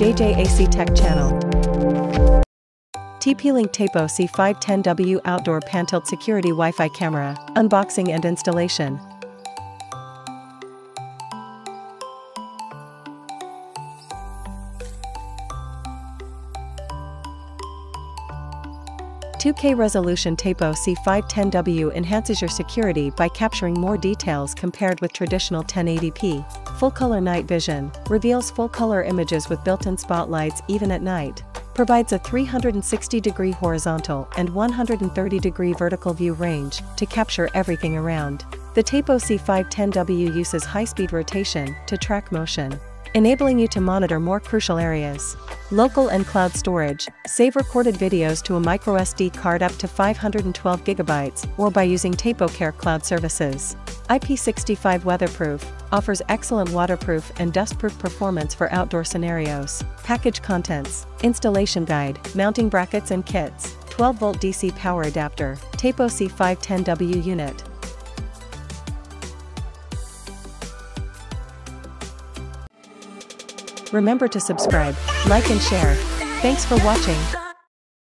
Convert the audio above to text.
JJAC Tech Channel. TP-Link Tapo C510W Outdoor Pan-Tilt Security Wi-Fi Camera, Unboxing and Installation. 2K resolution Tapo C510W enhances your security by capturing more details compared with traditional 1080p. Full color night vision reveals full color images with built-in spotlights even at night. Provides a 360 degree horizontal and 130 degree vertical view range to capture everything around. The Tapo C510W uses high-speed rotation to track motion enabling you to monitor more crucial areas. Local and cloud storage, save recorded videos to a microSD card up to 512 GB or by using TapoCare cloud services. IP65 weatherproof, offers excellent waterproof and dustproof performance for outdoor scenarios. Package contents, installation guide, mounting brackets and kits, 12 volt DC power adapter, Tapo C510W unit, Remember to subscribe, like and share. Thanks for watching.